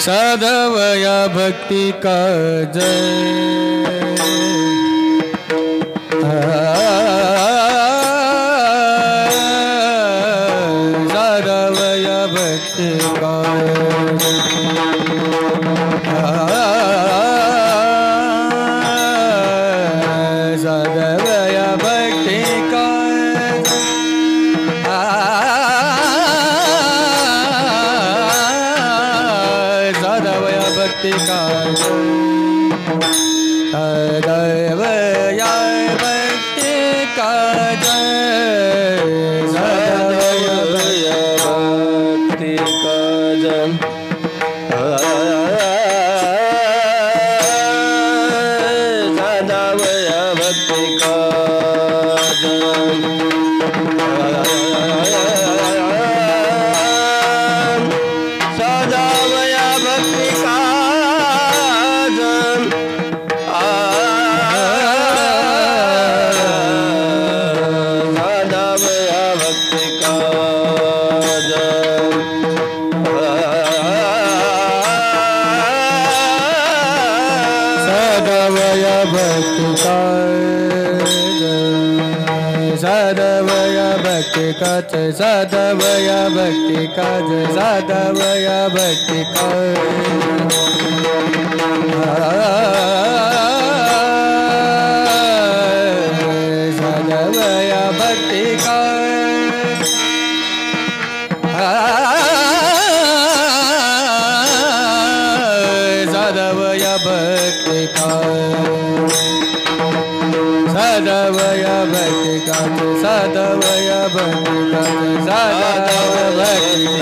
सदवया भक्ति का जय Thank you. देव भक्ति का जय साधवया भक्ति का जय भया भक्ति का भया भक्ति का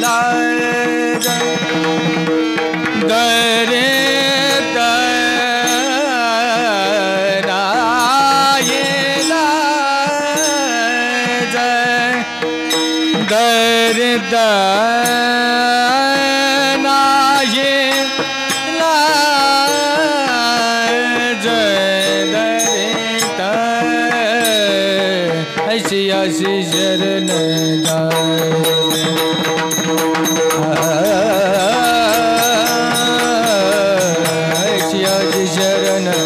la Jai Jai Jai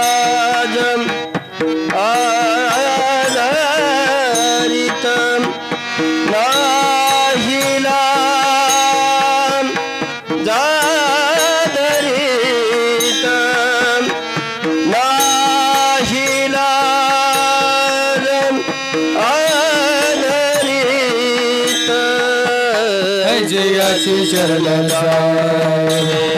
ऐसे ऐसे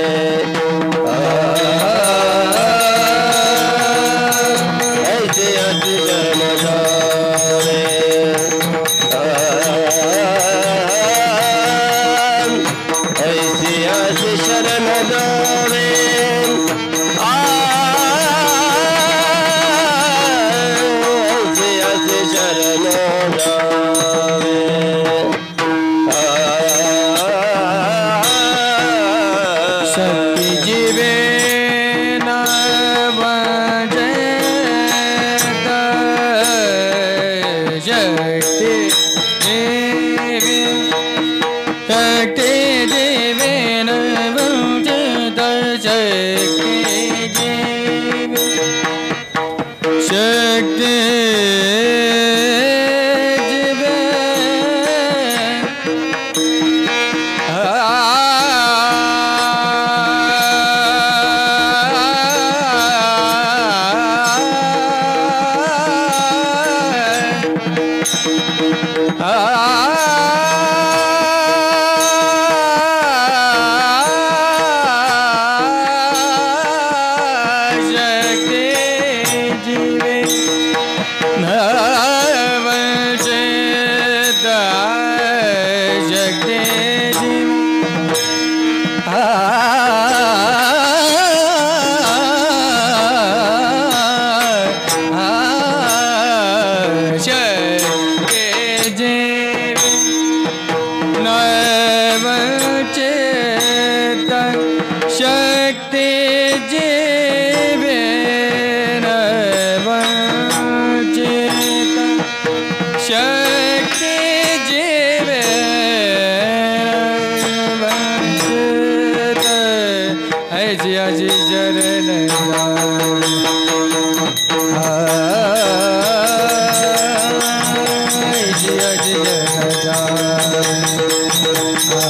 ಜೀವೇ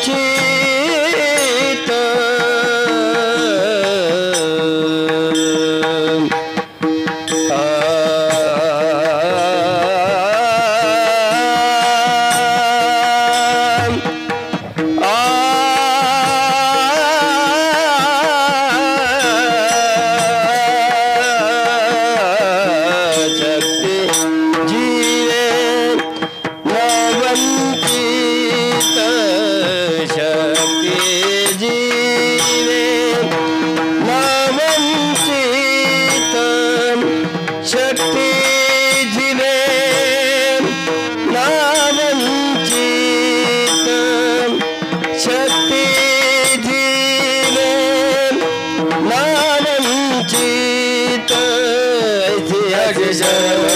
কাছে deserve